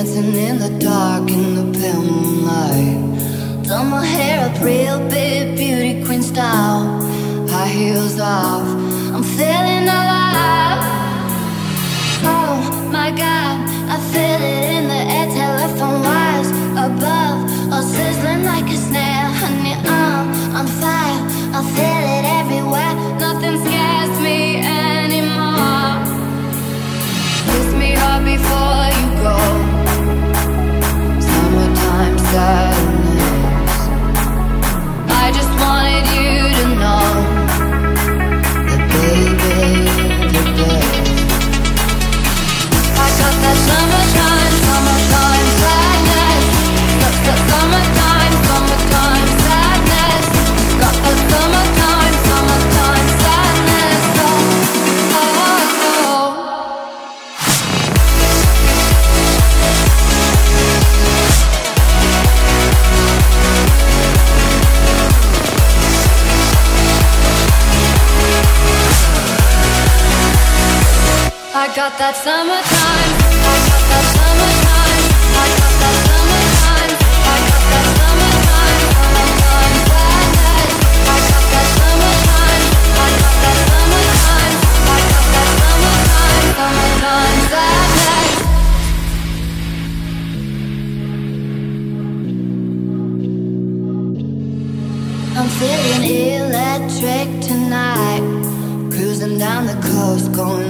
Dancing in the dark in the pale moonlight. Done my hair up real big, beauty queen style. High heels off, got that summertime. I got that summertime. I got that summertime. I got that summertime. I got that summertime. I got that summertime. I got that summertime. Summertime. I'm feeling electric tonight. Cruising down the coast, going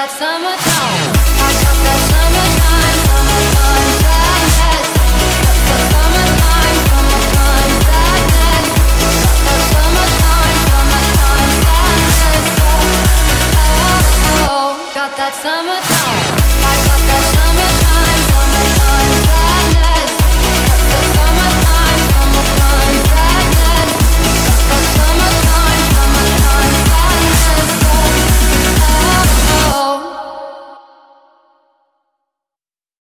that summertime. I that summertime, that summertime, summertime that summertime, summertime. Oh, got that.